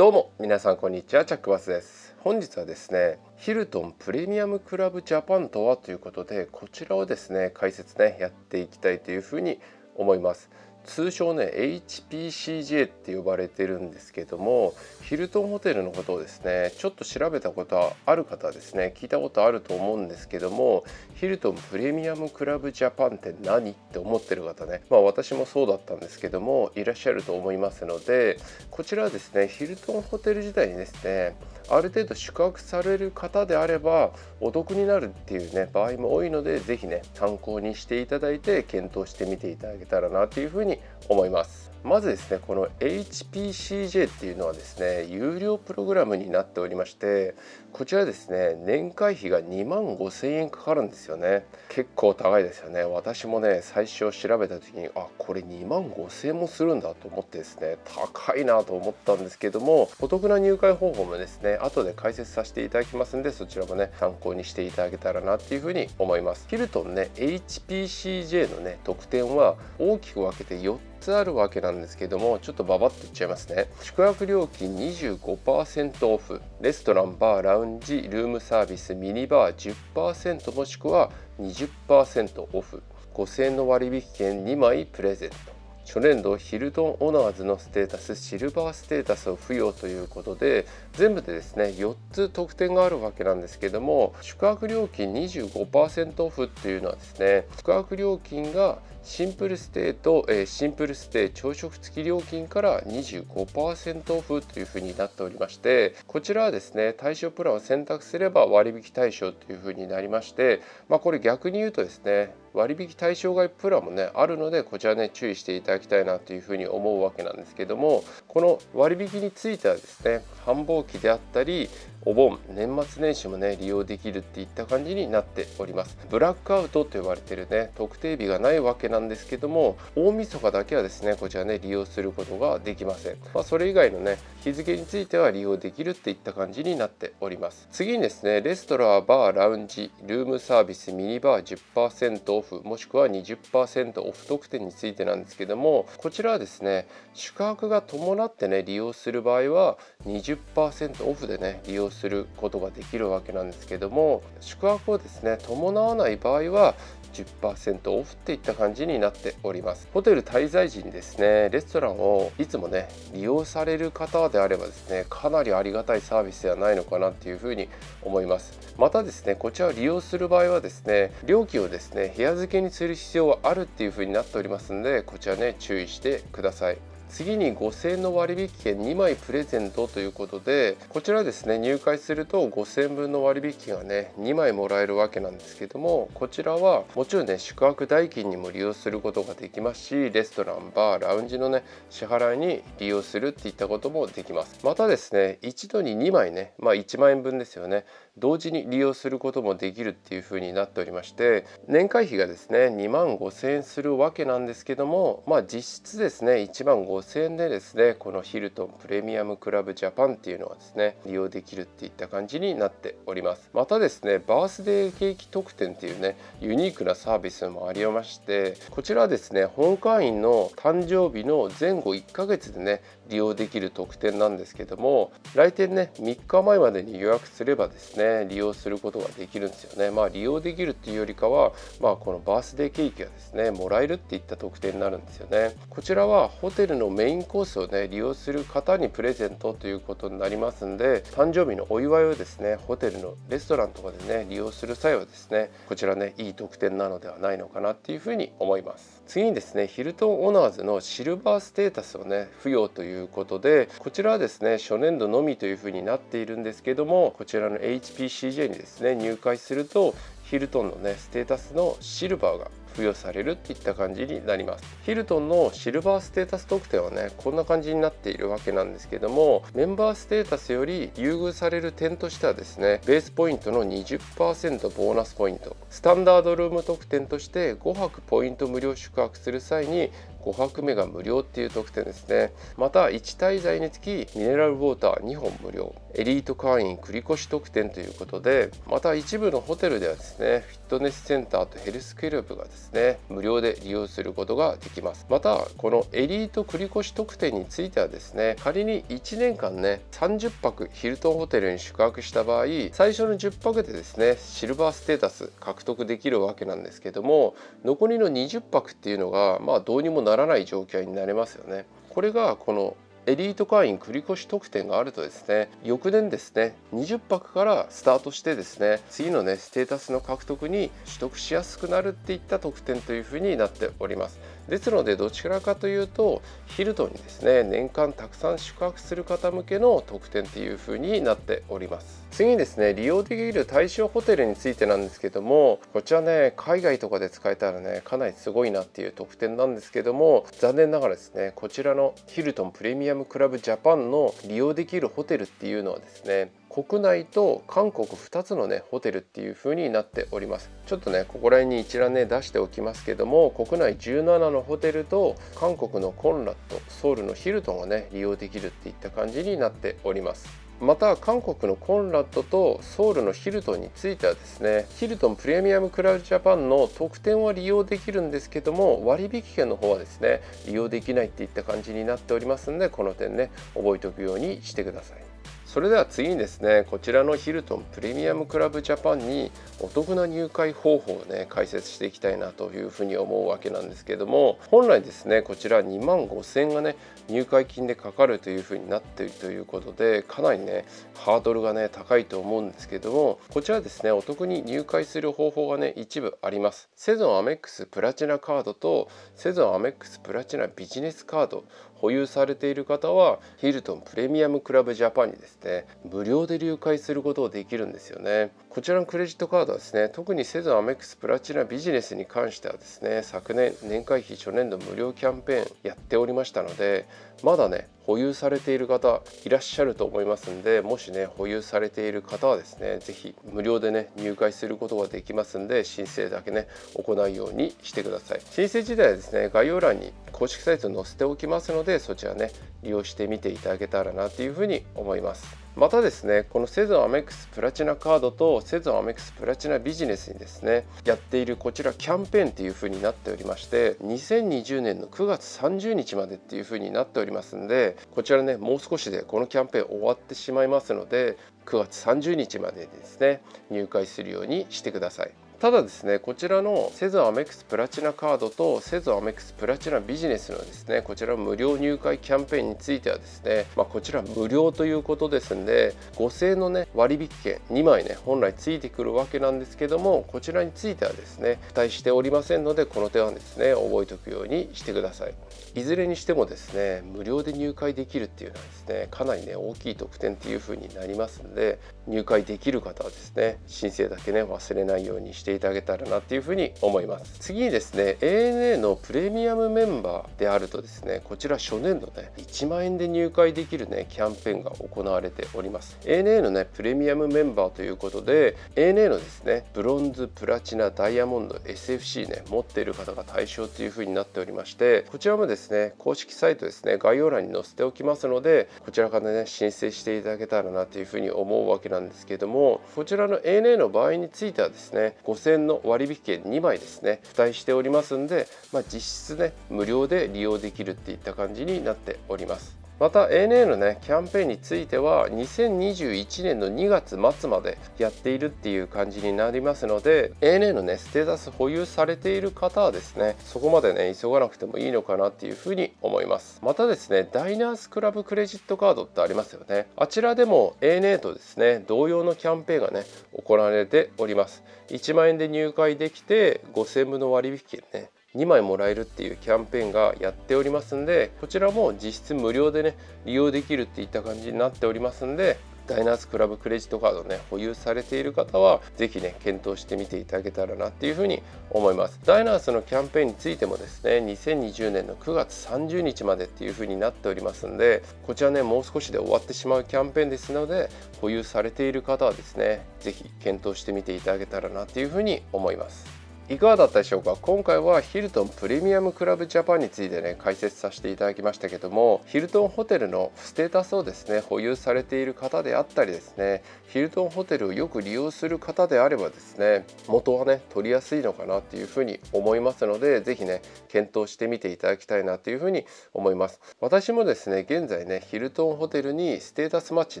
どうも皆さんこんにちはチャックバスです。本日はですねヒルトンプレミアムクラブジャパンとはということでこちらをですね解説ねやっていきたいというふうに思います。通称ね HPCJ って呼ばれてるんですけどもヒルトンホテルのことをですねちょっと調べたことはある方はですね。聞いたことあると思うんですけどもヒルトンプレミアムクラブジャパンって何って思ってる方ね。まあ私もそうだったんですけどもいらっしゃると思いますのでこちらはですねヒルトンホテル時代にですねある程度宿泊される方であればお得になるっていうね場合も多いので是非ね参考にしていただいて検討してみていただけたらなというふうに思います。まずですねこの HPCJ っていうのはですね有料プログラムになっておりましてこちらですね年会費が2万5000円かかるんですよね。結構高いですよね。私もね最初調べた時にあこれ2万5000円もするんだと思ってですね高いなと思ったんですけどもお得な入会方法もですね後で解説させていただきますんでそちらもね参考にしていただけたらなっていうふうに思います。ヒルトンね HPCJ のね特典は大きく分けて4つあるわけなんですけどもちょっとババッといっちゃいますね。宿泊料金25%オフ。レストランバーラウンジルームサービスミニバー10%もしくは20%オフ。5000円の割引券2枚プレゼント。初年度ヒルトンオナーズのステータスシルバーステータスを付与ということで全部でですね4つ特典があるわけなんですけども宿泊料金25%オフっていうのはですね宿泊料金がシンプルステイと、え、シンプルステイ朝食付き料金から25%オフというふうになっておりましてこちらはですね対象プランを選択すれば割引対象というふうになりましてまあこれ逆に言うとですね割引対象外プランもねあるのでこちらね注意していただきたいなというふうに思うわけなんですけどもこの割引についてはですね繁忙期であったりお盆年末年始もね利用できるっていった感じになっております。ブラックアウトと呼ばれてるね特定日がないわけなんですけども大晦日だけはですねこちらね利用することができません。まあ、それ以外のね日付については利用できるっていった感じになっております。次にですねレストランバーラウンジルームサービスミニバー10%オフもしくは20%オフ特典についてなんですけどもこちらはですね宿泊が伴ってね利用する場合は20%オフでね利用することができるわけなんですけども宿泊をですね伴わない場合は10%オフっていった感じになっております。ホテル滞在時にですねレストランをいつもね利用される方であればですねかなりありがたいサービスではないのかなっていうふうに思います。またですねこちらを利用する場合はですね料金をですね部屋付けにする必要はあるっていうふうになっておりますのでこちらね注意してください。次に5000円の割引券2枚プレゼントということでこちらですね入会すると5000円分の割引がね2枚もらえるわけなんですけどもこちらはもちろんね宿泊代金にも利用することができますしレストランバーラウンジのね支払いに利用するっていったこともできます。またですね一度に2枚ねまあ1万円分ですよね。同時に利用することもできるっていう風になっておりまして年会費がですね2万5000円するわけなんですけどもまあ実質ですね1万5000円でですねこのヒルトンプレミアムクラブジャパンっていうのはですね利用できるっていった感じになっております。またですねバースデーケーキ特典っていうねユニークなサービスもありましてこちらはですね本会員の誕生日の前後1ヶ月でね利用できる特典なんですけども来店ね3日前までに予約すればですねね利用することができるんですよね。まあ利用できるっていうよりかはまあこのバースデーケーキがですねもらえるっていった特典になるんですよね。こちらはホテルのメインコースをね利用する方にプレゼントということになりますんで誕生日のお祝いをですねホテルのレストランとかでね利用する際はですねこちらねいい特典なのではないのかなっていうふうに思います。次にですねヒルトンオナーズのシルバーステータスをね付与ということでこちらはですね初年度のみというふうになっているんですけどもこちらの HPCJ にですね入会するとヒルトンのねステータスのシルバーが付与されるっていった感じになります。ヒルトンのシルバーステータス特典はねこんな感じになっているわけなんですけどもメンバーステータスより優遇される点としてはですねベースポイントの20%ボーナスポイント。スタンダードルーム特典として5泊ポイント無料宿泊する際に5泊目が無料っていう特典ですね。また1滞在につきミネラルウォーター2本無料。エリート会員繰越特典ということでまた一部のホテルではですねフィットネスセンターとヘルスクラブがですね無料で利用することができます。またこのエリート繰越特典についてはですね仮に1年間ね30泊ヒルトンホテルに宿泊した場合最初の10泊でですねシルバーステータス獲得できるわけなんですけども残りの20泊っていうのがまあどうにもなならない状況になりますよね。これがこのエリート会員繰越特典があるとですね翌年ですね20泊からスタートしてですね次のねステータスの獲得に取得しやすくなるっていった特典というふうになっております。ですのでどちらかというとヒルトンにですね年間たくさん宿泊する方向けの特典っていう風になっております。次にですね利用できる対象ホテルについてなんですけどもこちらね海外とかで使えたらねかなりすごいなっていう特典なんですけども残念ながらですねこちらのヒルトンプレミアムクラブジャパンの利用できるホテルっていうのはですね国内と韓国2つのねホテルっていう風になっております。ちょっとねここら辺に一覧ね出しておきますけども国内17のホテルと韓国のコンラッドソウルのヒルトンがね利用できるっていった感じになっております。また韓国のコンラッドとソウルのヒルトンについてはですねヒルトンプレミアムクラウドジャパンの特典は利用できるんですけども割引券の方はですね利用できないっていった感じになっておりますんでこの点ね覚えておくようにしてください。それでは次にですねこちらのヒルトンプレミアムクラブジャパンにお得な入会方法をね解説していきたいなというふうに思うわけなんですけども本来ですねこちら2万5000円がね入会金でかかるというふうになっているということでかなりねハードルがね高いと思うんですけどもこちらですねお得に入会する方法がね一部あります。セゾンアメックスプラチナカードとセゾンアメックスプラチナビジネスカード。保有されている方はヒルトンプレミアムクラブジャパンにですね無料で入会することができるんですよね。こちらのクレジットカードはですね特にセゾンアメックスプラチナビジネスに関してはですね昨年年会費初年度無料キャンペーンやっておりましたのでまだね保有されている方いらっしゃると思いますんでもしね保有されている方はですね是非無料でね入会することができますんで申請だけね行うようにしてください。申請自体はですね概要欄に公式サイト載せておきますのでそちらね利用してみていただけたらなというふうに思います。またですねこのセゾンアメックスプラチナカードとセゾンアメックスプラチナビジネスにですねやっているこちらキャンペーンっていう風になっておりまして2020年の9月30日までっていう風になっておりますんでこちらねもう少しでこのキャンペーン終わってしまいますので9月30日までですね入会するようにしてください。ただですねこちらのセゾアメックスプラチナカードとセゾアメックスプラチナビジネスのですねこちら無料入会キャンペーンについてはですね、まあ、こちら無料ということですんで5000円のね割引券2枚ね本来ついてくるわけなんですけどもこちらについてはですね付帯しておりませんのでこの点はですね覚えておくようにしてください。いずれにしてもですね無料で入会できるっていうのはですねかなりね大きい特典っていう風になりますんで入会できる方はですね申請だけね忘れないようにしてしていただけたらなっていうふうに思います。次にですね ANA のプレミアムメンバーであるとですねこちら初年度ね1万円で入会できるねキャンペーンが行われております。ANA のねプレミアムメンバーということで ANA のですねブロンズプラチナダイヤモンド SFC ね持っている方が対象というふうになっておりましてこちらもですね公式サイトですね概要欄に載せておきますのでこちらからね申請していただけたらなというふうに思うわけなんですけどもこちらの ANA の場合についてはですね5000の割引券2枚ですね付帯しておりますんで、まあ、実質ね無料で利用できるっていった感じになっております。また ANA のねキャンペーンについては2021年の2月末までやっているっていう感じになりますので ANA のねステータス保有されている方はですねそこまでね急がなくてもいいのかなっていうふうに思います。またですねダイナースクラブクレジットカードってありますよね。あちらでも ANA とですね同様のキャンペーンがね行われております。1万円で入会できて5000分の割引券ね2枚もらえるっていうキャンペーンがやっておりますんでこちらも実質無料でね利用できるっていった感じになっておりますんでダイナースクラブクレジットカードね保有されている方は是非ね検討してみていただけたらなっていうふうに思います。ダイナースのキャンペーンについてもですね2020年の9月30日までっていうふうになっておりますんでこちらねもう少しで終わってしまうキャンペーンですので保有されている方はですね是非検討してみていただけたらなっていうふうに思います。いかがだったでしょうか？今回はヒルトンプレミアムクラブジャパンについてね解説させていただきましたけどもヒルトンホテルのステータスをですね保有されている方であったりですねヒルトンホテルをよく利用する方であればですね元はね取りやすいのかなっていうふうに思いますので是非ね検討してみていただきたいなというふうに思います。私もですね現在ねヒルトンホテルにステータスマッチ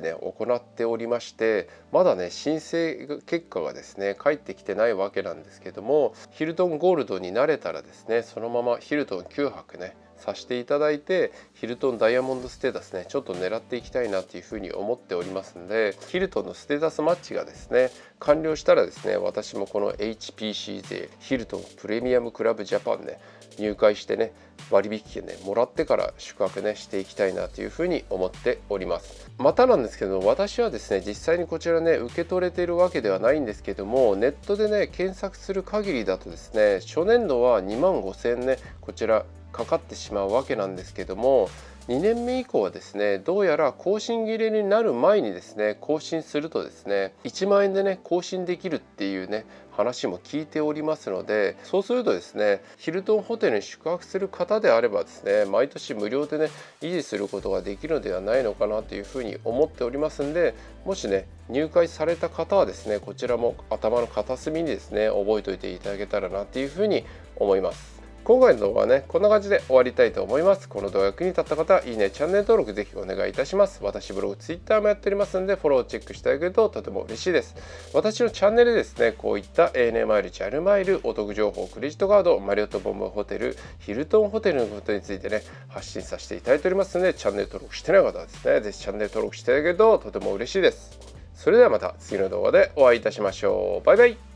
ね行っておりましてまだね申請結果がですね返ってきてないわけなんですけどもヒルトンゴールドになれたらですねそのままヒルトン9泊ねさせていただいてヒルトンダイヤモンドステータスねちょっと狙っていきたいなというふうに思っておりますのでヒルトンのステータスマッチがですね完了したらですね私もこの HPC 勢ヒルトンプレミアムクラブジャパンね入会してね割引券ねもらってから宿泊ねしていきたいなというふうに思っております。またなんですけど私はですね実際にこちらね受け取れているわけではないんですけどもネットでね検索する限りだとですね初年度は2万5000ねこちらかかってしまうわけなんですけども2年目以降はですねどうやら更新切れになる前にですね更新するとですね1万円でね更新できるっていうね話も聞いておりますのでそうするとですねヒルトンホテルに宿泊する方であればですね毎年無料でね維持することができるのではないのかなというふうに思っておりますんでもしね入会された方はですねこちらも頭の片隅にですね覚えておいていただけたらなというふうに思います。今回の動画はね、こんな感じで終わりたいと思います。この動画役に立った方は、いいね、チャンネル登録ぜひお願いいたします。私ブログ、Twitter もやっておりますので、フォローチェックしてあげるととても嬉しいです。私のチャンネルですね、こういった ANA マイル、チャルマイル、お得情報、クレジットカード、マリオットボムホテル、ヒルトンホテルのことについてね、発信させていただいておりますので、チャンネル登録してない方はですね、ぜひチャンネル登録していただけるととても嬉しいです。それではまた次の動画でお会いいたしましょう。バイバイ